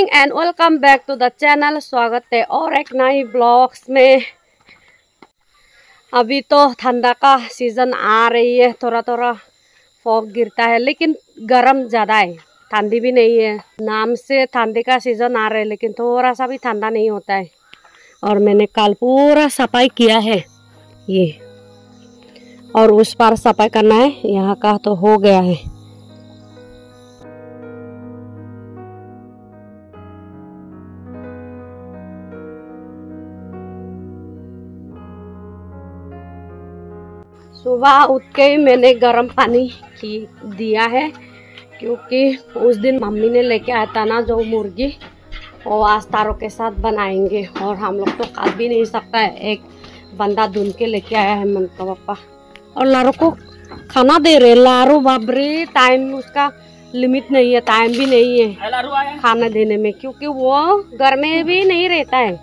Morning and welcome back to the channel स्वागत है और एक नई ब्लॉग्स में। अभी तो ठंडा का सीज़न आ रही है थोड़ा थोड़ा फॉग गिरता है, लेकिन गर्म ज़्यादा है, ठंडी भी नहीं है। नाम से ठंडी का सीज़न आ रहा है, लेकिन थोड़ा सा भी ठंडा नहीं होता है। और मैंने कल पूरा सफ़ाई किया है, ये। और उस पार सफ़ाई करना है, यहाँ का तो हो गया है। सुबह उठ के ही मैंने गर्म पानी की दिया है क्योंकि उस दिन मम्मी ने लेके आया था ना जो मुर्गी वो आज तारों के साथ बनाएँगे और हम लोग तो खा भी नहीं सकता है एक बंदा धुन के लेके आया है का पापा। और लारू को खाना दे रहे लारू बाबरे टाइम उसका लिमिट नहीं है टाइम भी नहीं है खाना देने में क्योंकि वो घर में भी नहीं रहता है।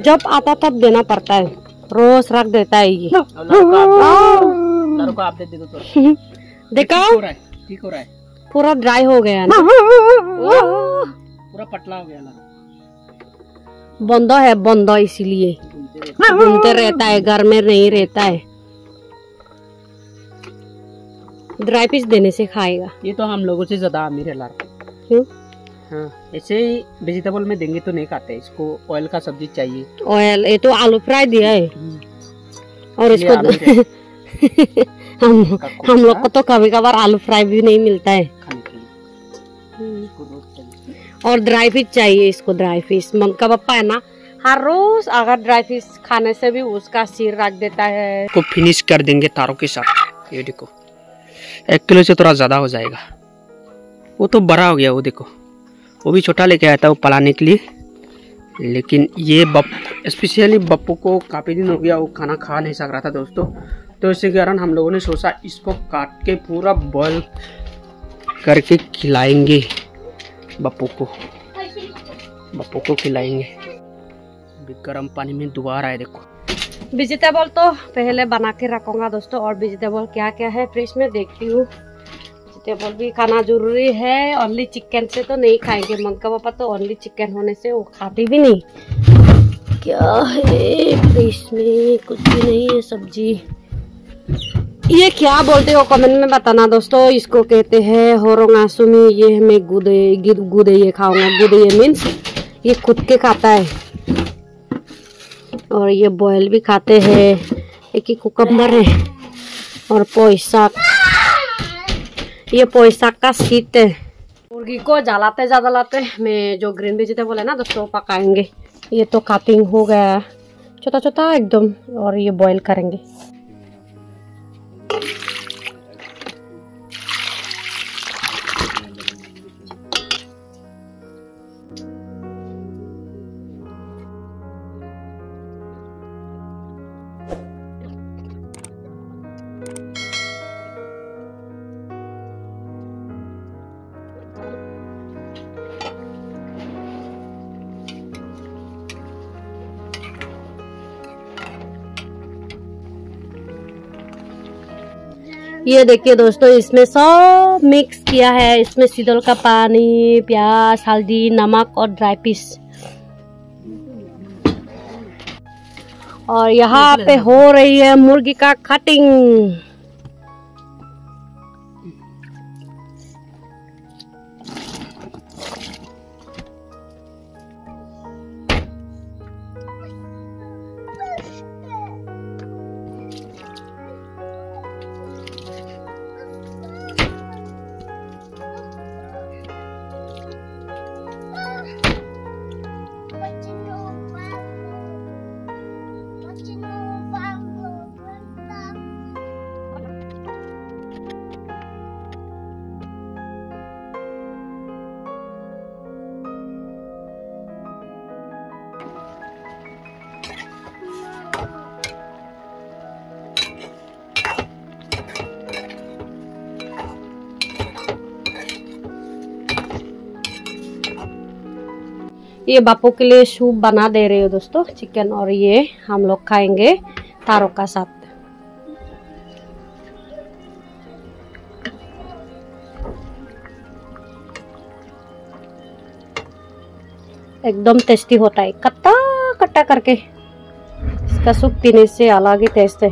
जब आता तब देना पड़ता है। रोज रख देता है ये। आप दे दे ठीक हो रहा है पूरा ड्राई हो गया ना। पूरा पतला हो गया लारू बंद है बंद इसीलिए। घूमते रहता है घर में नहीं रहता है। ड्राई पीस देने से खाएगा। ये तो हम लोगों से ज़्यादा अमीर है लारू क्यों? हाँ ऐसे ही वेजिटेबल में देंगे तो नहीं खाते इसको ऑयल का सब्ज़ी चाहिए। ऑयल ये तो आलू फ्राई दिया है। और इसको हम हम लोग को तो कभी कभार आलू फ्राई भी नहीं मिलता है। चाहिए। और ड्राई फ़िश चाहिए इसको ड्राई फ़िश मन का पप्पा है ना हर रोज अगर ड्राई फ़िश खाने से भी उसका सिर रख देता है। को फिनिश कर देंगे तारों के साथ। ये देखो एक किलो से थोड़ा ज़्यादा हो जाएगा। वो तो बड़ा हो गया वो देखो। वो भी छोटा लेके आया था वो पलाने के लिए। लेकिन ये बप स्पेशली बप्पू को काफ़ी दिन हो गया वो खाना खा नहीं सक रहा था दोस्तों। तो इसी कारण हम लोगों ने सोचा इसको काट के पूरा बॉयल करके खिलाएँगे बप्पू को। बप्पू को खिलाएँगे। गर्म पानी में दोबारा है देखो। वेजिटेबल तो पहले बना के रखूँगा दोस्तों, और वेजिटेबल क्या क्या है फ्रिज में देखती हूँ। वेजिटेबल भी खाना ज़रूरी है ओनली चिकन से तो नहीं खाएँगे। मन का पापा तो ओनली चिकन होने से वो खाते भी नहीं। क्या है फ्रिज में? कुछ भी नहीं है सब्ज़ी। ये क्या बोलते हो? कमेंट में बताना दोस्तों। इसको कहते हैं होरोंगासुमी ये मैं गुदे गुदे ये खाऊँगा। गुदे ये मीन्स ये खुद के खाता है। और ये बॉयल भी खाते हैं। एक ही कुकम्बर है। और पोइसाक ये पैसा का सीट मुर्गी को जलाते जा लाते मैं जो ग्रीन वेजिटेबल है ना दोस्तों पकाएँगे। ये तो काटिंग हो गया। छोटा छोटा एकदम, और ये बॉईल करेंगे। ये देखिए दोस्तों इसमें सब मिक्स किया है। इसमें सीधल का पानी प्याज हल्दी नमक और ड्राई पीस और यहाँ पे हो रही है मुर्गी का कटिंग ये बापू के लिए सूप बना दे रहे हो दोस्तों चिकन और ये हम लोग खाएँगे तारों का साथ। एकदम टेस्टी होता है कट्टा कट्टा करके। इसका सूप पीने से अलग ही टेस्ट है।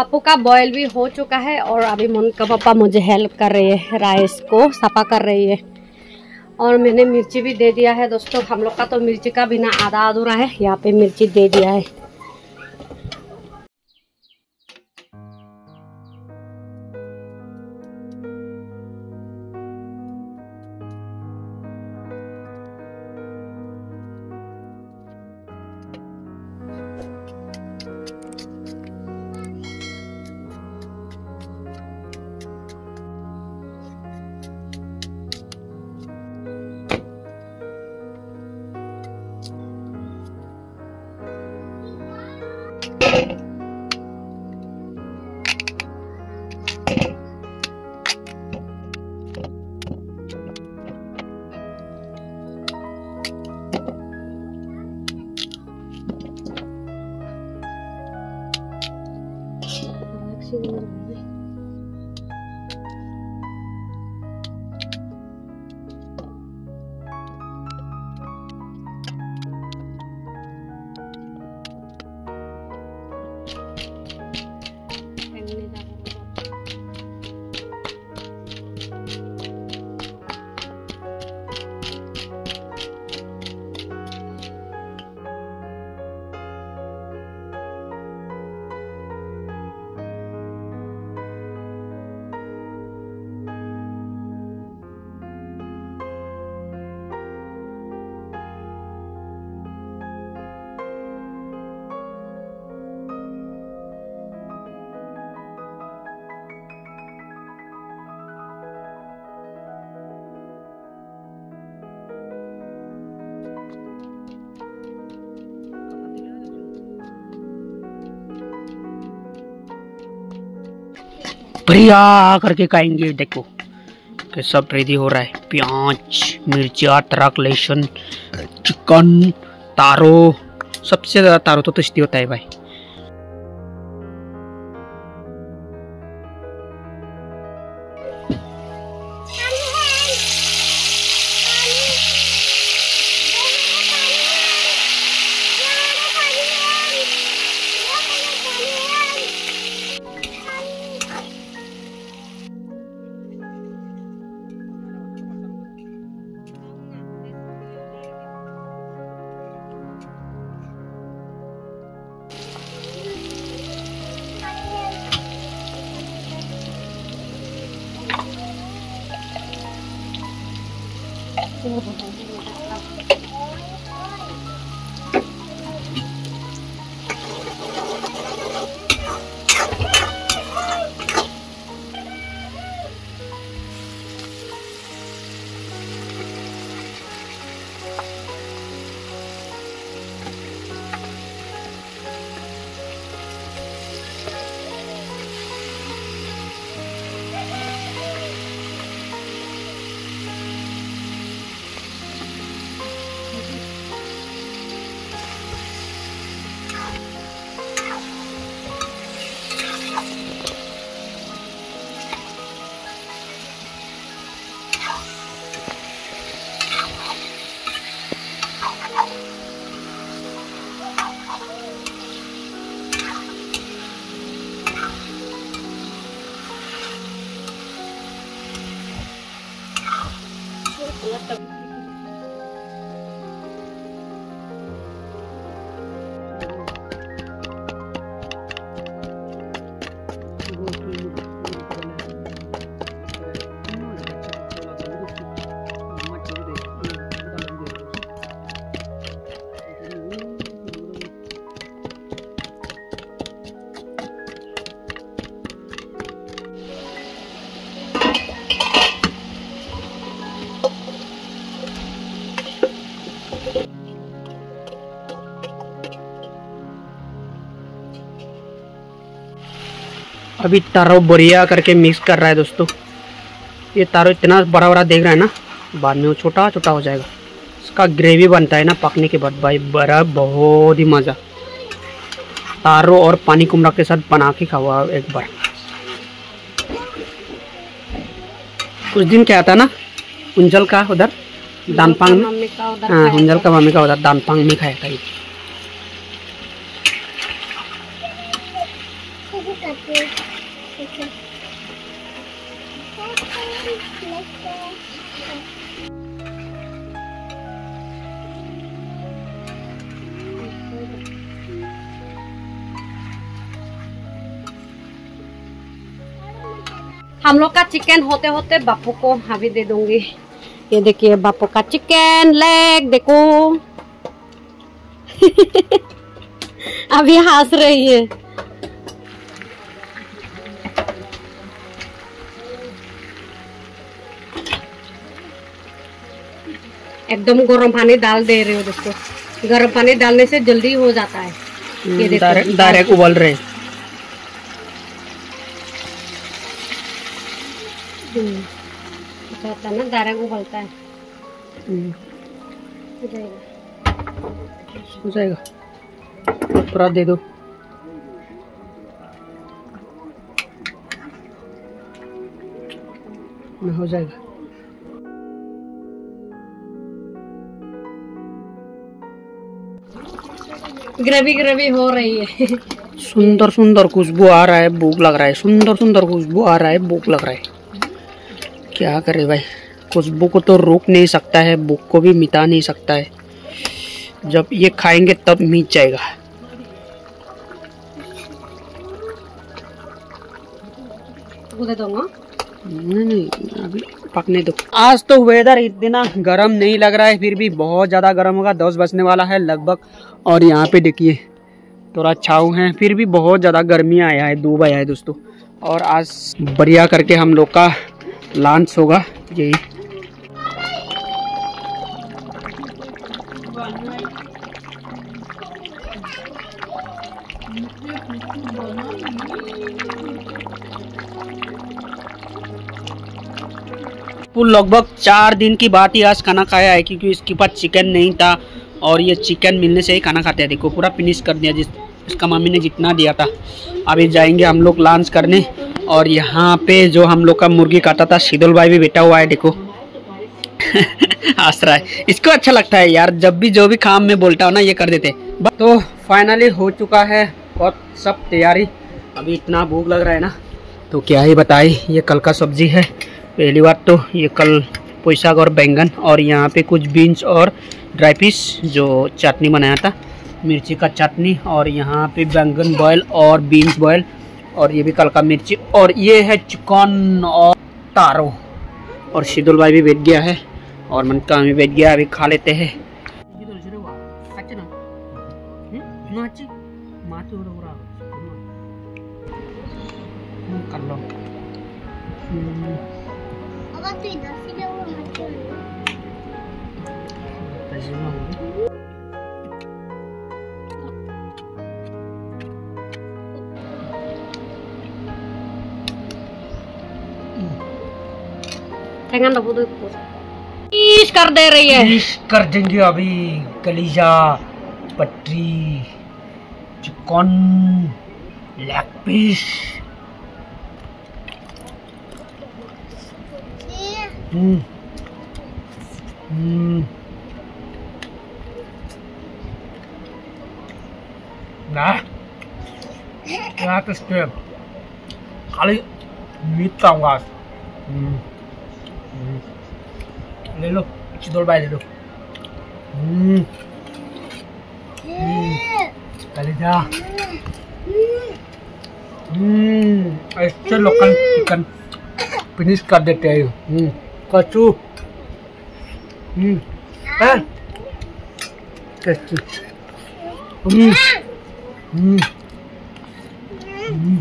बापू का बॉयल भी हो चुका है और अभी का पप्पा मुझे हेल्प कर रही है राइस को सफ़ा कर रही है। और मैंने मिर्ची भी दे दिया है दोस्तों, हम लोग का तो मिर्ची का बिना आधा अधूरा है, यहाँ पे मिर्ची दे दिया है। बढ़िया करके खाएँगे। देखो कि सब रेडी हो रहा है। प्याज मिर्चा अदरक, लहसुन, चिकन, तारो, सबसे ज़्यादा तारो तो टेस्टी होता है भाई। 真的 ¿Cómo está? अभी तारो बढ़िया करके मिक्स कर रहा है दोस्तों। ये तारो इतना बड़ा बड़ा देख रहा है ना बाद में वो छोटा छोटा हो जाएगा। इसका ग्रेवी बनता है ना पकने के बाद भाई बड़ा बहुत ही मज़ा। तारो और पानी कुमरा के साथ बना के खावा एक बार। कुछ दिन क्या था ना उंजल का उधर दानपांग में हाँ उंजल का मम्मी का उधर दानपांग में खाया था ये। हम लोग का चिकन होते होते बापू को अभी दे दूँगी। ये देखिए बापू का चिकन लेग देखो। अभी हंस रही है। एकदम गर्म पानी डाल दे रहे हो दोस्तों। गर्म पानी डालने से जल्दी हो जाता है। ये देखो। डायरेक्ट उबल रहे। हम्म, होता है ना डायरेक्ट उबलता है हम्म, हो जाएगा हो जाएगा थोड़ा दे दो हो जाएगा ग्रेवी ग्रेवी हो रही है. सुंदर सुंदर खुशबू आ रहा है भूख लग रहा है. सुंदर सुंदर खुशबू आ रहा है भूख लग रहा है. क्या करे भाई? खुशबू को तो रोक नहीं सकता है भूख को भी मिटा नहीं सकता है। जब ये खाएँगे तब मिट जाएगा। नहीं नहीं अभी पकने दो। आज तो वेदर इतना गर्म नहीं लग रहा है फिर भी बहुत ज़्यादा गर्म होगा। दस बजने वाला है लगभग और यहाँ पे देखिए थोड़ा छाव है फिर भी बहुत ज़्यादा गर्मी आया है धूप आया है दोस्तों। और आज बढ़िया करके हम लोग का लंच होगा, यही। लगभग चार दिन की बात ही आज खाना खाया है, क्योंकि इसके पास चिकन नहीं था, और ये चिकन मिलने से ही खाना खाते हैं। देखो, पूरा फिनिश कर दिया जिस इसका मम्मी ने जितना दिया था। अभी जाएँगे हम लोग लंच करने। और यहाँ पे जो हम लोग का मुर्गी काटा था शीतल भाई भी बैठा हुआ है, देखो। रहा है। इसको अच्छा लगता है यार, जब भी जो भी काम में बोलता हूँ ना, ये कर देते तो फाइनली हो चुका है और सब तैयारी। अभी इतना भूख लग रहा है ना तो क्या ही बताए, ये कल का सब्ज़ी है। पहली बार तो ये कल पोशाक और बैंगन और यहाँ पे कुछ बीन्स और ड्राई पीस, जो चटनी बनाया था। मिर्ची का चटनी और यहाँ पे बैंगन बॉयल और बीन्स बॉयल और ये भी कल का मिर्ची और ये है चिकन और तारो और शिदुल भाई भी बैठ गया है और मनका भी बैठ गया अभी खा लेते हैं। कर लो। हम्म, तजुर्बा होगा। Tengan dapur itu. Is कर दे रही है फिनिश कर देंगे अभी कलीजा पटरी chicken leg piece hmm hmm nah ya terus dia kali mitang guys hmm. Hmm. ले लो चिदोल भाई, ले लो। हम्म। कलेजा हम्म। ऐसे लोकल चिकन। फिनिश कर देते हैं। हम्म। कचू। हम्म। है? Tasty hmm. Hmm. Hmm.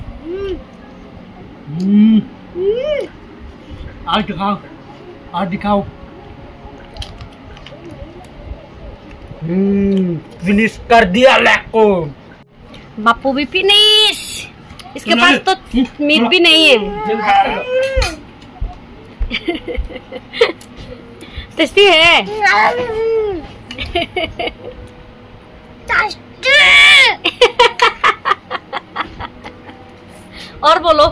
Hmm. आज दिखाओ आज दिखाओ हम्म फिनिश कर दिया लैक। को बापू भी फिनिश इसके पास तो मीट भी नहीं है। टेस्टी है। और बोलो।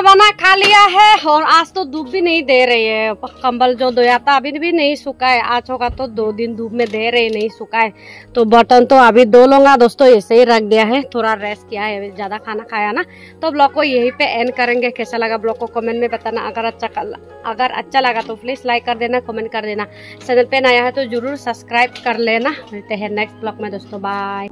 खाना बना खा लिया है और आज तो धूप भी नहीं दे रही है। कंबल जो धोया था अभी भी नहीं सूखा है आज होगा तो दो दिन धूप में दे रही, नहीं सूखा है तो बर्तन तो अभी धो लूँगा। दोस्तों, ऐसे ही रख दिया है। थोड़ा रेस्ट किया है। ज़्यादा खाना खाया ना। तो ब्लॉग को यहीं पे एंड करेंगे। कैसा लगा ब्लॉग को कमेंट में बताना। अगर अच्छा अगर अच्छा लगा तो प्लीज़ लाइक कर देना कमेंट कर देना। चैनल पे नया है तो ज़रूर सब्सक्राइब कर लेना। मिलते हैं नेक्स्ट ब्लॉग में। दोस्तों बाय